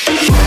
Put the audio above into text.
Show.